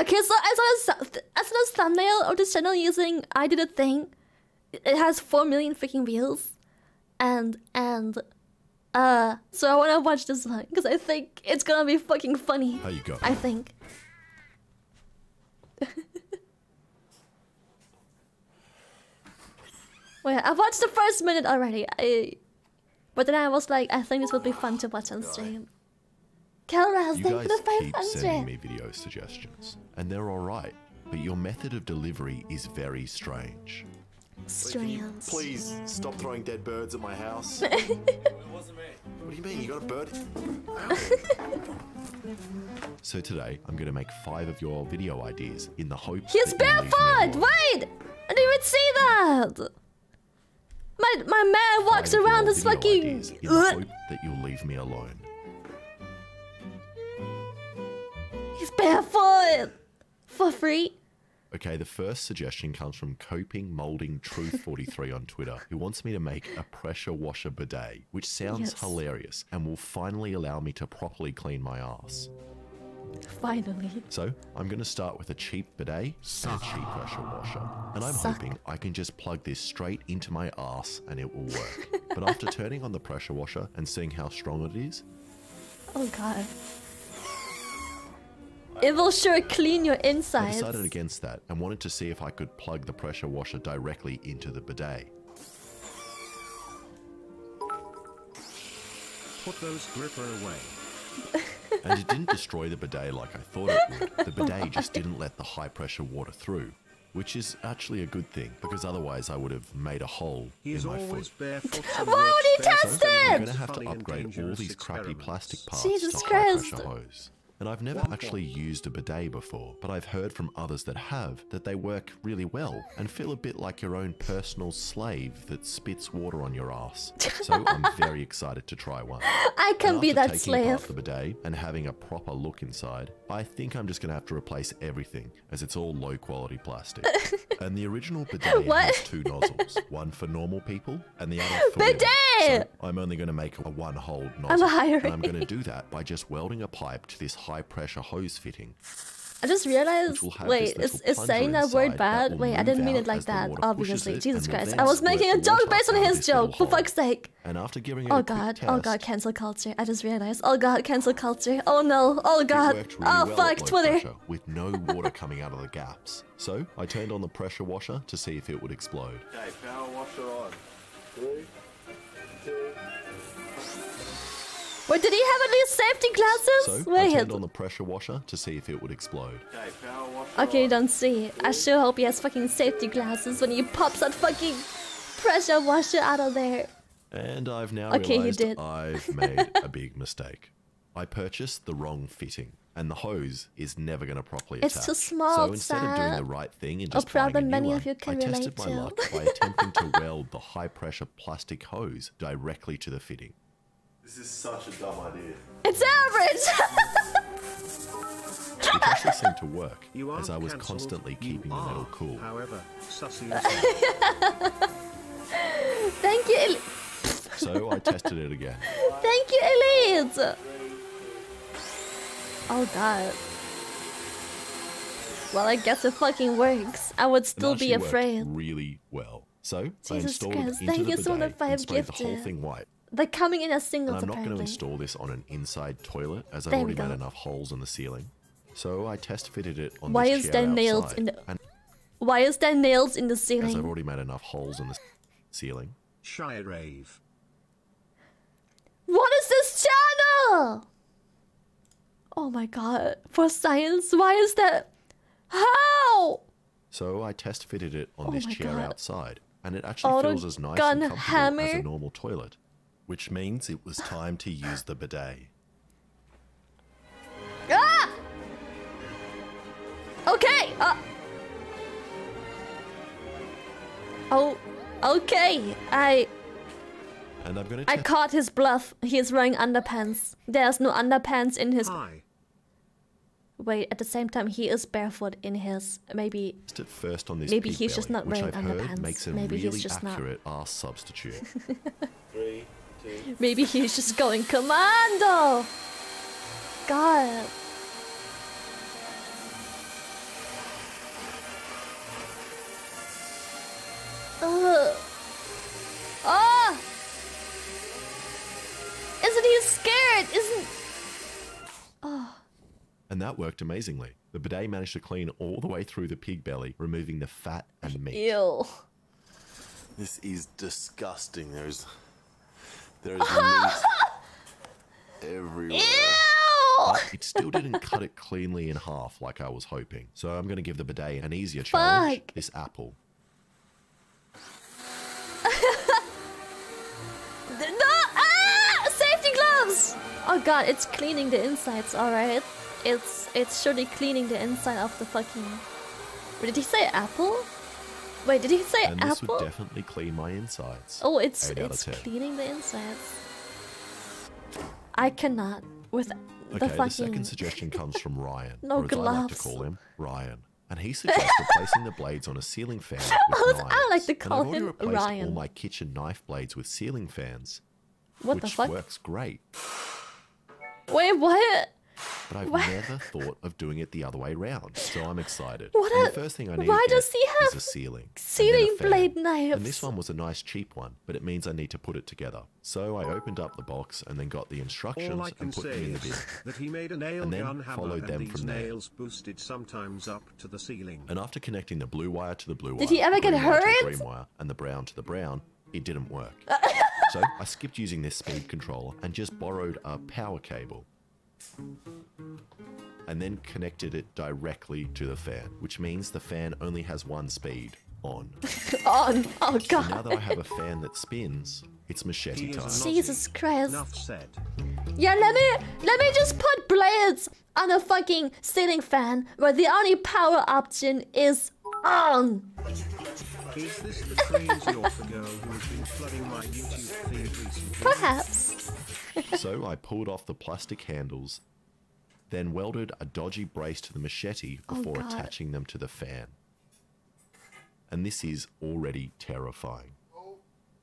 Okay, so I saw a, I saw a thumbnail of this channel using I did a thing. It has four million freaking views, and and uh, so I want to watch this one because I think it's gonna be fucking funny. How you go? I think. Wait, I watched the first minute already. I, but then I was like, I think this would be fun to watch on stream. Kelraz, You thank you guys for the keep sending 500. me video suggestions, and they're alright, but your method of delivery is very strange. Strands. Please stop throwing dead birds at my house. what do you mean? You got a bird? So today, I'm going to make five of your video ideas in the hope He's that you'll barefoot! Wait! I didn't even see that! My my man walks Five around your as fucking. ideas in the hope that you'll leave me alone. Barefoot! For free? Okay, the first suggestion comes from Coping Molding Truth 43 on Twitter, who wants me to make a pressure washer bidet, which sounds Yes. hilarious and will finally allow me to properly clean my ass. Finally. So, I'm going to start with a cheap bidet and a cheap pressure washer. And I'm Suck. hoping I can just plug this straight into my ass and it will work. but after turning on the pressure washer and seeing how strong it is, Oh god. It will sure clean your inside. I decided against that and wanted to see if I could plug the pressure washer directly into the bidet. Put those gripper away. and it didn't destroy the bidet like I thought it would. The bidet just didn't let the high pressure water through, which is actually a good thing because otherwise I would have made a hole He in my always foot. barefoot. and Why works would he barefoot. test it? We're going to have to upgrade all these crappy plastic parts Jesus to high pressure hose. And I've never actually used a bidet before, but I've heard from others that have that they work really well and feel a bit like your own personal slave that spits water on your ass. So I'm very excited to try one. I can be that taking apart slave. the bidet and having a proper look inside, I think I'm just going to have to replace everything as it's all low quality plastic. and the original bidet What? has two nozzles, one for normal people and the other for women. Bidet! So I'm only going to make a one hole nozzle. hiring. And I'm going to do that by just welding a pipe to this high pressure hose fitting. I just realized. Which will have Wait, this is, is saying that word inside that bad? Wait, I didn't mean it like that, obviously. it Jesus Christ. I was making a joke based on his joke, for fuck's sake. And after giving it Oh a quick god, oh test, oh god, cancel culture. I just realized. Oh god, cancel culture. Oh no, oh god. Oh, really oh well fuck, Twitter. pressure, with no water coming out of the gaps. So I turned on the pressure washer to see if it would explode. Okay, power washer on. Three, Wait, did he have at least safety glasses? So I Wait. turned on the pressure washer to see if it would explode. okay, power washer Okay, you on. don't see. it. I sure hope he has fucking safety glasses when he pops that fucking pressure washer out of there. And I've now Okay, realized did. I've made a big mistake. I purchased the wrong fitting, and the hose is never going to properly It's attach. too small, So instead of doing the right thing and just buying a problem new many of you can I tested my to. luck by attempting to weld the high-pressure plastic hose directly to the fitting. This is such a dumb idea. It's average! it actually seemed to work, You as I was cancelled, constantly you keeping the metal cool. However, sussy as hell. Thank you, El- So I tested it again. thank you, Elite! Oh god. Well, I guess it fucking works. I would still be actually worked afraid. Really well. So I installed Christ, it into thank the you so much for and five sprayed the whole thing white. They're coming in as And singles, I'm not going to install this on an inside toilet as I've There already made enough holes in the ceiling. So I test fitted it on Why this is chair there nails outside, in the- and Why is there nails in the ceiling? as I've already made enough holes in the ceiling, Shire rave. What is this channel? Oh my god. For science, why is that? How? so I test fitted it on Oh this chair God. outside, and it actually Auto feels as nice gun and comfortable as a normal toilet. Which means it was time to use the bidet. Ah! Okay. Uh. Oh. Okay. I And I'm going to I caught his bluff. He is wearing underpants. There's no underpants in his. Hi. Wait. At the same time, he is barefoot in his. Maybe. it first on this Maybe pig he's just not wearing I've underpants. makes a Maybe he's really just not. accurate ass substitute. Three, two, Maybe he's just going commando! God. Ugh. Oh! Isn't he scared? Isn't... Oh. And that worked amazingly. The bidet managed to clean all the way through the pig belly, removing the fat and meat. Ew. This is disgusting. There's there's meat everywhere. Ew! It still didn't cut it cleanly in half like I was hoping. So I'm going to give the bidet an easier challenge. Fuck. This apple. No! Ah! Safety gloves! Oh god, it's cleaning the insides, alright. It's it's surely cleaning the inside of the fucking. Wait, did he say apple? Wait, did he say And this apple? would definitely clean my insides. Oh, it's Eight out of it's cleaning the insides. I cannot with Okay, the the, second suggestion comes from Ryan, No or as I like to call him, Ryan. And he suggests replacing the blades on a ceiling fan with knives. I like to And call I've him replaced Ryan. all my kitchen knife blades with ceiling fans, what which the fuck? works great. Wait, what? But I've What? never thought of doing it the other way round, so I'm excited. What And a- the first thing I need why to get does he is have a ceiling, and then a ceiling fan. blade And this one was a nice cheap one, but it means I need to put it together. So I opened up the box and then got the instructions All I can and put them in the bin. that he made a nail And then gun followed them these from there. nails boosted sometimes up to the ceiling. And after connecting the blue wire to the blue wire, Did he ever get green wire to hurt? the green wire, and the brown to the brown, it didn't work. so I skipped using this speed controller and just borrowed a power cable. And then connected it directly to the fan, which means the fan only has one speed on. On. Oh god. Now that I have a fan that spins, it's machete time. Jesus Christ. Said. Yeah, let me let me just put blades on a fucking ceiling fan where the only power option is on. Is this the crazy author girl who has been flooding my YouTube feed recently? Perhaps. So I pulled off the plastic handles, then welded a dodgy brace to the machete Oh, before God. attaching them to the fan. And this is already terrifying.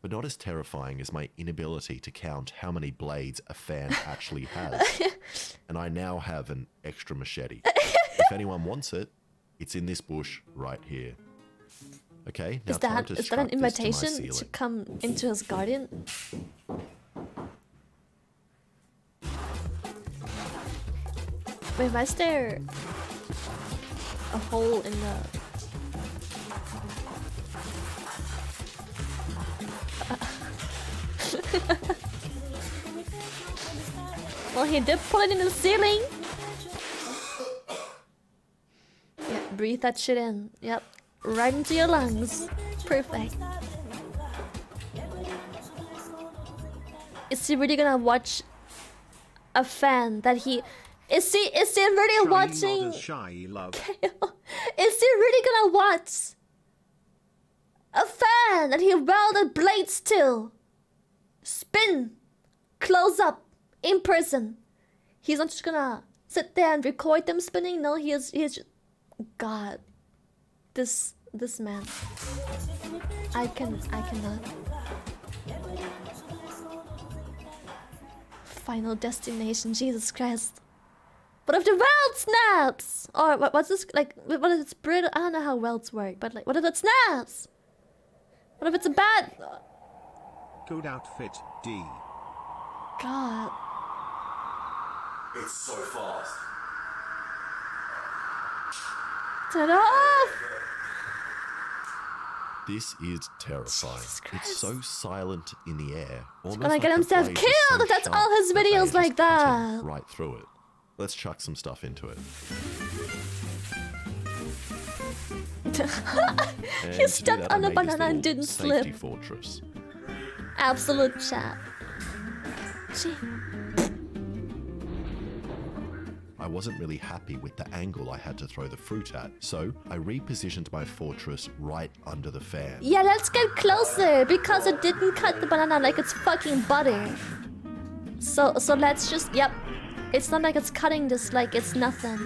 But not as terrifying as my inability to count how many blades a fan actually has. and I now have an extra machete. if anyone wants it, it's in this bush right here. Okay, now Is that is that an this to invitation to come into his guardian? Wait, why is there a hole in the? well, he did put it in the ceiling. Yeah, breathe that shit in. Yep, right into your lungs. Perfect. Is he really gonna watch a fan that he? Is he? Is he really Shy watching? shy love. Is he really gonna watch a fan that he welded blades to spin close up in person? He's not just gonna sit there and record them spinning. No, he is. He is. Just, God, this this man. I can. I cannot. Final destination. Jesus Christ. What if the weld snaps? Or what, what's this like? What if it's brittle? I don't know how welds work, but like, what if it snaps? What if it's a bad? Good outfit, D. God, It's so fast. turn off. This is terrifying. It's so silent in the air. Almost gonna like get himself killed so if that's all his videos like that. Right through it. Let's chuck some stuff into it. you stepped that, on a banana and didn't safety slip. fortress. Absolute chat. Gee. I wasn't really happy with the angle I had to throw the fruit at, so I repositioned my fortress right under the fan. Yeah, let's get closer because it didn't cut the banana like it's fucking butter. So so let's just yep. It's not like it's cutting this like it's nothing.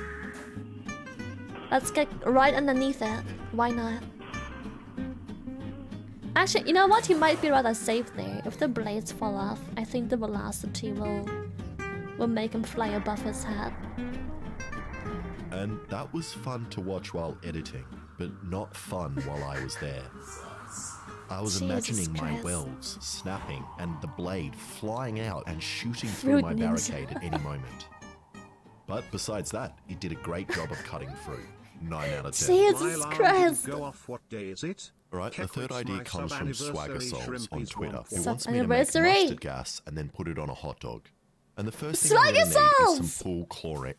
Let's get right underneath it. Why not? Actually, you know what? He might be rather safe there. If the blades fall off, I think the velocity will will make him fly above his head. And that was fun to watch while editing, but not fun while I was there. I was Jesus imagining my Christ. welds snapping and the blade flying out and shooting Fruit through my ninja. barricade at any moment. But besides that, it did a great job of cutting through. 9 out of 10. Jesus My alarm Christ. go off. What day is it? Alright, the third idea comes from Swagger Souls on Twitter, one who wants me to make Sub-anniversary. mustard gas and then put it on a hot dog. And the first thing I'm Swagger going to need is some pool chlorine.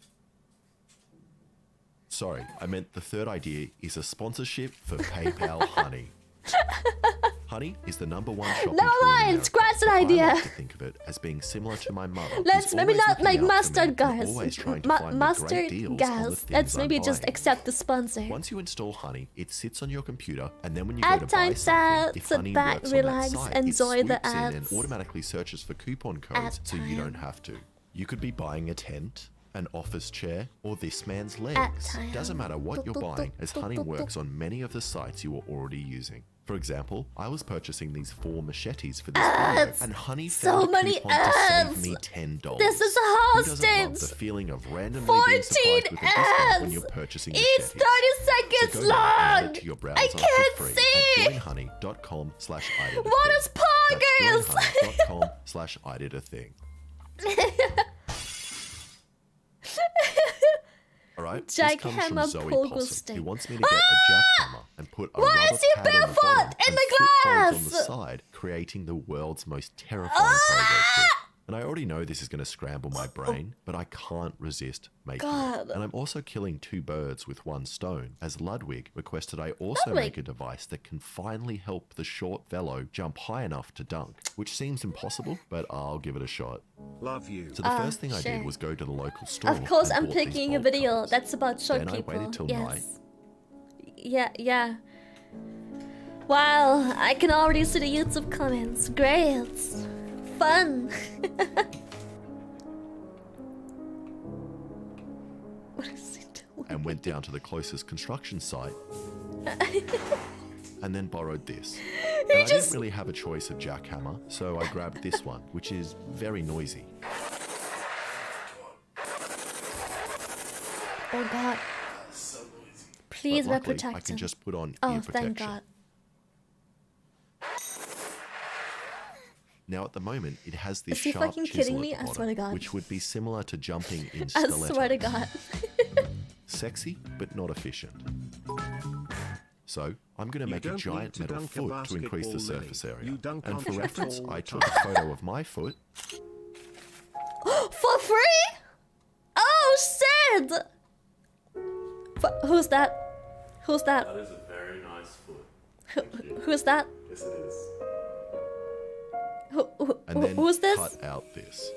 Sorry, I meant the third idea is a sponsorship for PayPal Honey. Honey is the number one shopping Never mind, scratch that but I idea. like to think of it as being similar to my mother. Let's maybe not make mustard gas. always trying to Mu- find me great mustard gas. Let's I'm maybe just buying. accept the sponsor. Once you install Honey, it sits on your computer, and then when you At go to buy times, something, if Honey back, works relax, on that site, enjoy it the swoops in and automatically searches for coupon codes, At so you don't have to. You could be buying a tent, an office chair, or this man's legs. Doesn't matter what you're buying, as Honey works on many of the sites you are already using. For example, I was purchasing these four machetes for this Ads! video, and Honey So found many coupon to save me ten dollars. This is a Who doesn't love hostage! the feeling of randomly 14 being with a discount when you're purchasing It's machetes? 30 seconds go down and add long! to your I can't for free see! at joinhoney.com slash I did a thing. What is Poggers? Joinhoney.com slash I did a thing. This comes Jackhammer from Zoe Pogo Possum, who wants me to get a jackhammer ah! and put a Why rubber is he pad on the barefoot in and the footholds on the side, creating the world's most terrifying ah! stick. And I already know this is going to scramble my brain, but I can't resist making God. it. And I'm also killing two birds with one stone, as Ludwig requested I also Ludwig. make a device that can finally help the short fellow jump high enough to dunk, which seems impossible, but I'll give it a shot. Love you. So the Ah, first thing I sure. did was go to the local store. Of course, I'm bought picking a video cutters. that's about short Then I people. waited till yes. night. Yeah, yeah. Wow, I can already see the YouTube comments. Great. Fun. what is he doing? and went down to the closest construction site and then borrowed this. I just- didn't really have a choice of jackhammer, so I grabbed this one, which is very noisy. Oh god. Please wear protection. I can just put on oh, ear thank god. Now at the moment, it has this Is he sharp fucking chisel kidding at me? the I swear to God. which would be similar to jumping in I swear to god. Sexy, but not efficient. So I'm going to make a giant metal foot to increase the surface area. You dunk and for reference, I took a photo of my foot For free? Oh shit! F- who's that? Who's that? That is a very nice foot. Who, who's that? Yes, it is. Who, who, and then who's this? cut out this.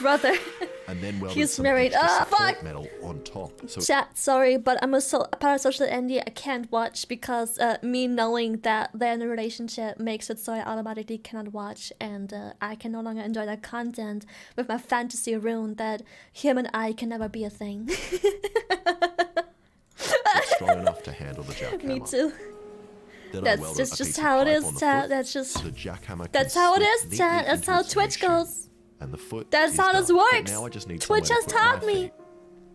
Brother. And then welded He's some married. extra Ah, fuck! metal on top. So Chat, sorry, but I'm a, so- a parasocial India. I can't watch because uh, me knowing that they're in a relationship makes it so I automatically cannot watch, and uh, I can no longer enjoy that content with my fantasy ruined that him and I can never be a thing. strong enough to handle the jackhammer. me too. Then That's just just how it is, pipe is, on the chat. That's just so the jackhammer that's how it is, chat. That's how Twitch goes. And the foot That's how this works. Now I just need Twitch has taught me.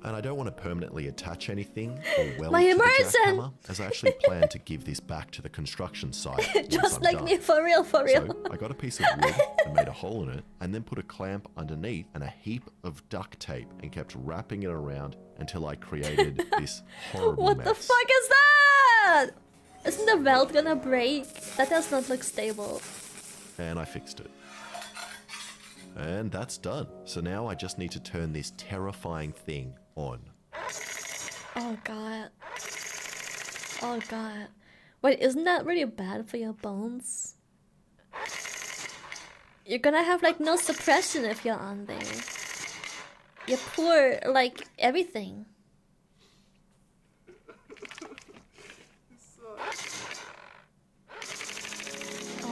And I don't want to permanently attach anything or weld My to immersion. the jackhammer, as I actually plan to give this back to the construction site. once Just like done. me, for real, for real. So I got a piece of wood and made a hole in it, and then put a clamp underneath and a heap of duct tape, and kept wrapping it around until I created this horrible What mess. the fuck is that? Isn't the weld gonna break? That does not look stable. And I fixed it. And that's done. So now I just need to turn this terrifying thing on. Oh god. Oh god. Wait, isn't that really bad for your bones? You're gonna have like no suppression if you're on there. You pour like everything.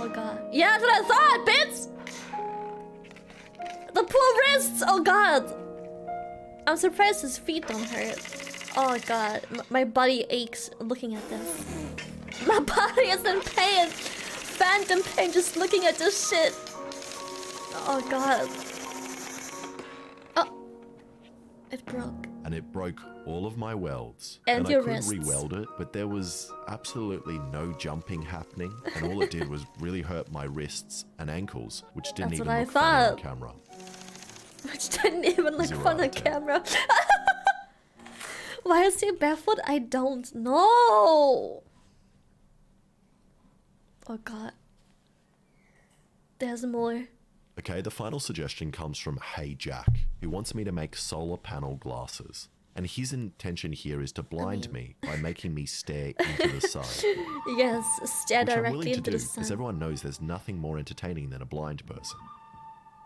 Oh god. Yeah, that's what I thought, bitch! The poor wrists! Oh god! I'm surprised his feet don't hurt. Oh god, M- my body aches looking at this. My body is in pain! Phantom pain just looking at this shit! Oh god. Oh. It broke. And it broke all of my welds. And I your could wrists. re-weld it, but there was absolutely no jumping happening, and all it did was really hurt my wrists and ankles, which didn't That's even I look funny on camera. Which didn't even look Zero fun on camera. Why is he barefoot? I don't know. Oh god. There's more. Okay, the final suggestion comes from Hey Jack, who wants me to make solar panel glasses. And his intention here is to blind me by making me stare into the sun. Yes, stare Which I'm directly willing to into do, the sun. as everyone knows there's nothing more entertaining than a blind person.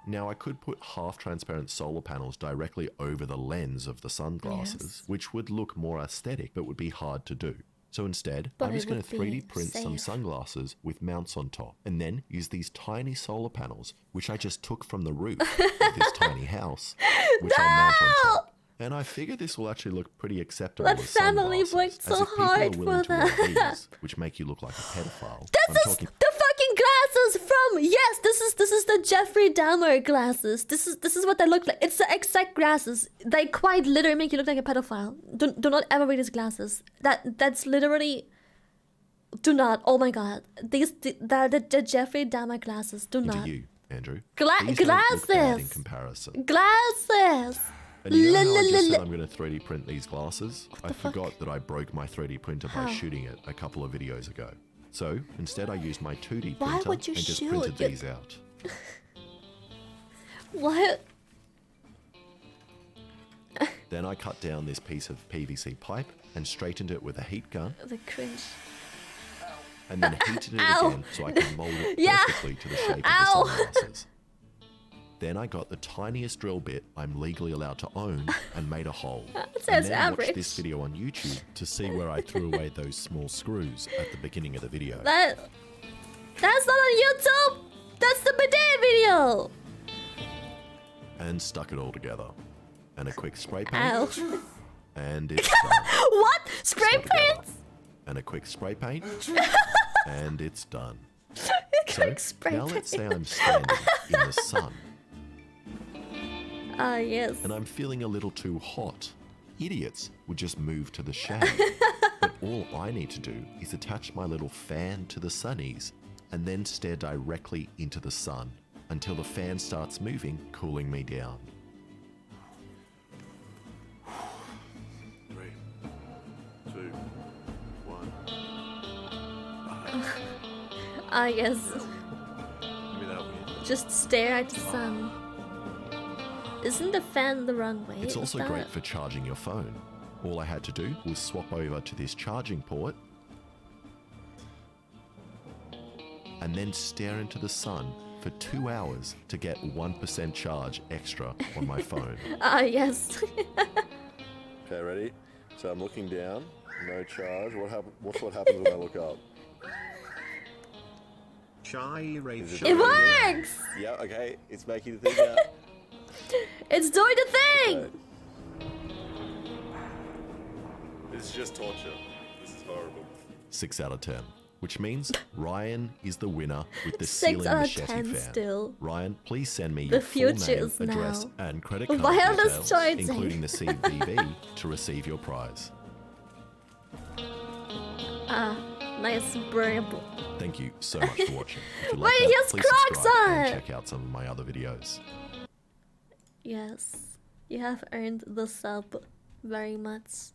Now, I could put half transparent solar panels directly over the lens of the sunglasses, Yes. which would look more aesthetic but would be hard to do. So instead, But I'm just going to 3D print some sunglasses with mounts on top, and then use these tiny solar panels, which I just took from the roof of this tiny house, which I'll mount on top. And I figure this will actually look pretty acceptable That family worked so if people are hard for that. these, which make you look like a pedophile. This I'm is talking the glasses from yes. This is this is the Jeffrey Dahmer glasses. This is this is what they look like. It's the exact glasses. They quite literally make you look like a pedophile. Do, do not ever wear these glasses. That that's literally. Do not. Oh my god. These the the, the, Jeffrey Dahmer glasses. Do not. you, Andrew. Gla- These don't look bad in glasses. comparison. Glasses. And you know how I just said I'm going to 3D print these glasses? I the fuck? forgot that I broke my 3D printer by How? shooting it a couple of videos ago. So instead, I used my 2D Why printer would you and just shoot? printed these out. What? Then I cut down this piece of PVC pipe and straightened it with a heat gun, The cringe. and then heated it Ow. again so I could mold it Yeah. perfectly to the shape Ow. of the sunglasses. Then I got the tiniest drill bit I'm legally allowed to own and made a hole. sounds and then average. watched this video on YouTube to see where I threw away those small screws at the beginning of the video. That. That's not on YouTube. That's the bidet video. and stuck it all together. And a quick spray paint, Ow. and it's done. what? Spray Stuck together. paint? And a quick spray paint, and it's done. So Quick spray now paint. let's say I'm standing in the sun Ah, yes. and I'm feeling a little too hot. Idiots would just move to the shade. but all I need to do is attach my little fan to the sunnies and then stare directly into the sun until the fan starts moving, cooling me down. Three, two, one. Ah, yes. Give me that weird. Just stare at the sun. Isn't the fan the wrong way? It's also that- great for charging your phone. All I had to do was swap over to this charging port and then stare into the sun for two hours to get 1% charge extra on my phone. Ah, yes. Okay, ready? So I'm looking down, no charge. What happen- What's what happens when I look up? Shy Wraith Is it it works! Yeah, okay. It's making the thing out. It's doing the thing! Okay. This is just torture. This is horrible. 6 out of 10. Which means Ryan is the winner with the Six ceiling out of machete 10 fan. still. Ryan, please send me The your full name, address, now. and credit card Wireless details, charging. including the CVV, to receive your prize. Ah, nice bramble. Thank you so much for watching. If you Why like he that, has please Crocs subscribe and check out some of my other videos. Yes. You have earned the sub very much.